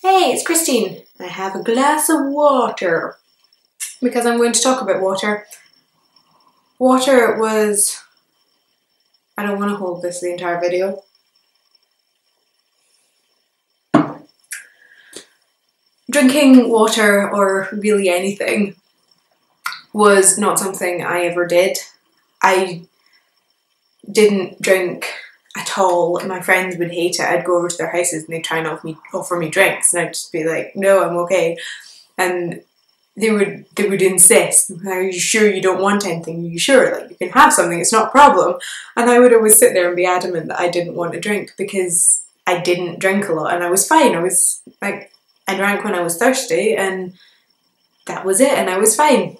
Hey, it's Christine. I have a glass of water because I'm going to talk about water. Water was. I don't want to hold this the entire video. Drinking water or really anything was not something I ever did. I didn't drink at all. My friends would hate it. I'd go over to their houses and they'd try and offer me offer me drinks, and I'd just be like, "No, I'm okay." And they would they would insist, "Are you sure you don't want anything? Are you sure? Like you can have something. It's not a problem." And I would always sit there and be adamant that I didn't want a drink because I didn't drink a lot, and I was fine. I was like, I drank when I was thirsty, and that was it, and I was fine.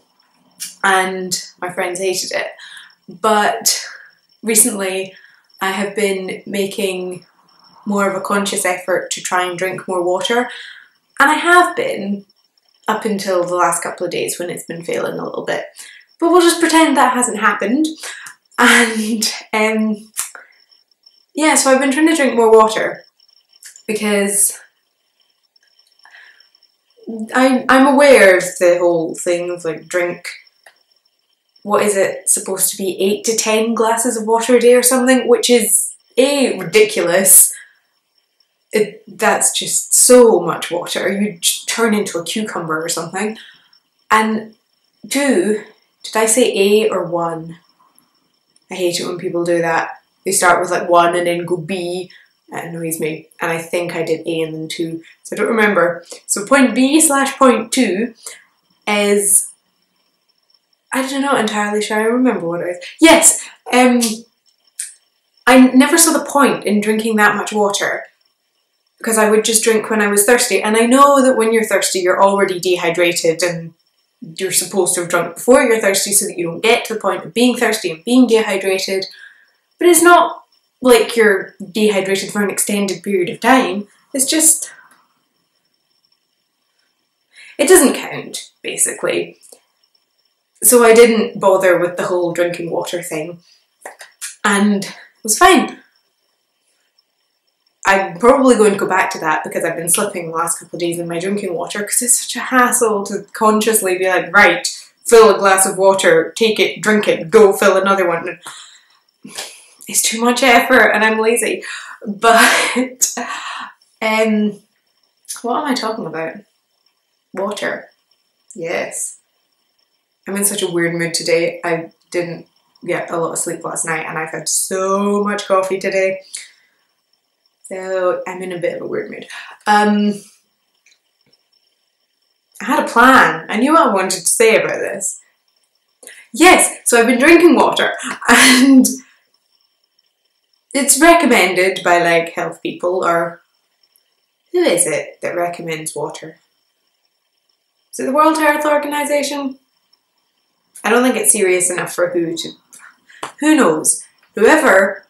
And my friends hated it, but recently I have been making more of a conscious effort to try and drink more water. And I have been up until the last couple of days when it's been failing a little bit. But we'll just pretend that hasn't happened. And um, yeah, so I've been trying to drink more water because I, I'm aware of the whole thing of like drink what is it supposed to be eight to ten glasses of water a day or something, which is a ridiculous. It, that's just so much water. You turn into a cucumber or something. And two, did I say A or one? I hate it when people do that. They start with like one and then go B. It annoys me. And I think I did A and then two. So I don't remember. So point B slash point two is I don't know entirely sure I remember what it is. Yes, um, I never saw the point in drinking that much water because I would just drink when I was thirsty. And I know that when you're thirsty, you're already dehydrated and you're supposed to have drunk before you're thirsty so that you don't get to the point of being thirsty and being dehydrated. But it's not like you're dehydrated for an extended period of time. It's just. It doesn't count, basically so I didn't bother with the whole drinking water thing and it was fine. I'm probably going to go back to that because I've been slipping the last couple of days in my drinking water because it's such a hassle to consciously be like, right, fill a glass of water, take it, drink it, go fill another one. It's too much effort and I'm lazy. But, um, what am I talking about? Water. Yes. I'm in such a weird mood today. I didn't get a lot of sleep last night and I've had so much coffee today. So I'm in a bit of a weird mood. Um, I had a plan. I knew what I wanted to say about this. Yes, so I've been drinking water and it's recommended by like health people or who is it that recommends water? Is it the World Health Organization? I don't think it's serious enough for WHO to. Who knows? Whoever.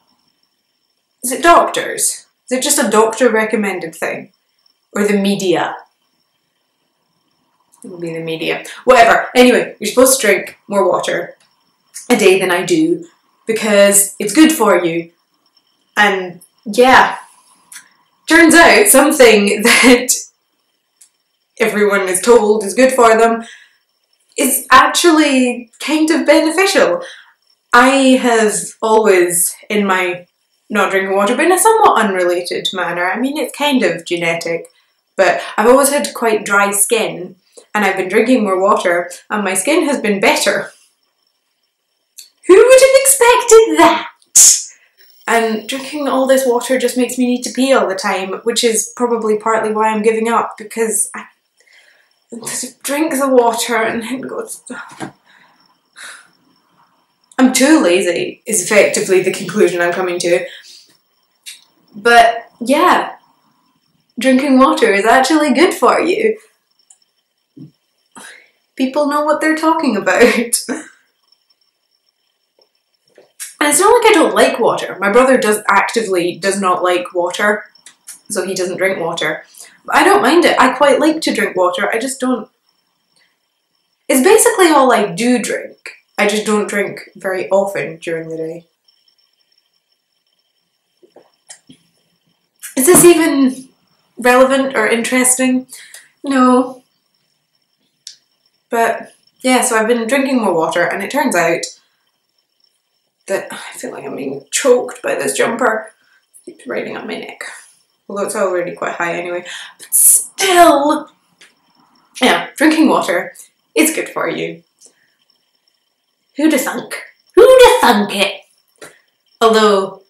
Is it doctors? Is it just a doctor recommended thing? Or the media? It will be the media. Whatever. Anyway, you're supposed to drink more water a day than I do because it's good for you. And yeah, turns out something that everyone is told is good for them is actually kind of beneficial. I have always, in my not drinking water, but in a somewhat unrelated manner, I mean, it's kind of genetic, but I've always had quite dry skin and I've been drinking more water and my skin has been better. Who would have expected that? And drinking all this water just makes me need to pee all the time, which is probably partly why I'm giving up because I drink the water and then go. I'm too lazy, is effectively the conclusion I'm coming to. But yeah, drinking water is actually good for you. People know what they're talking about. and it's not like I don't like water. My brother does actively does not like water, so he doesn't drink water. I don't mind it. I quite like to drink water. I just don't. It's basically all I do drink. I just don't drink very often during the day. Is this even relevant or interesting? No. But yeah, so I've been drinking more water and it turns out that I feel like I'm being choked by this jumper. It's riding up my neck. Although it's already quite high anyway. But still, yeah, drinking water is good for you. Who'd have thunk? Who'd have thunk it? Although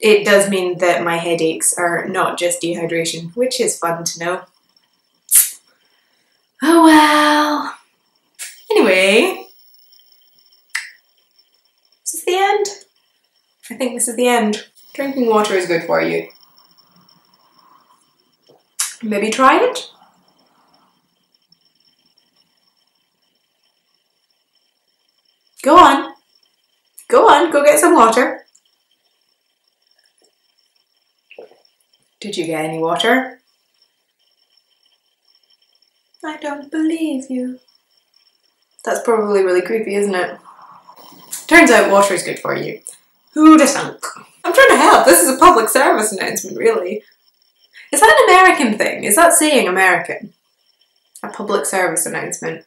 it does mean that my headaches are not just dehydration, which is fun to know. Oh well. Anyway, this is the end? I think this is the end. Drinking water is good for you. Maybe try it? Go on. Go on, go get some water. Did you get any water? I don't believe you. That's probably really creepy, isn't it? Turns out water is good for you. Who'da thunk? I'm trying to help. This is a public service announcement, really. Is that an American thing? Is that saying American? A public service announcement.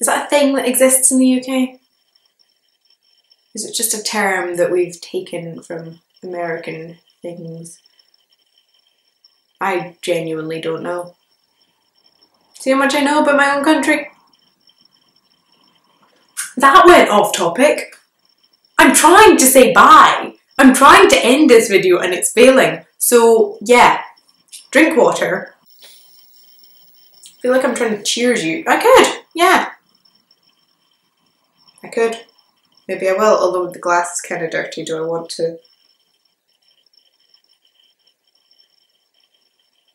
Is that a thing that exists in the UK? Is it just a term that we've taken from American things? I genuinely don't know. See how much I know about my own country? That went off topic. I'm trying to say bye. I'm trying to end this video and it's failing. So yeah, drink water. I feel like I'm trying to cheers you. I could, yeah. I could. Maybe I will, although the glass is kind of dirty. Do I want to?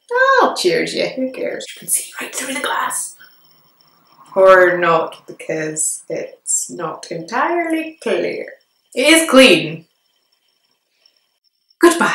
Oh, cheers, yeah, who cares? You can see right through the glass. Or not, because it's not entirely clear. It is clean. Goodbye.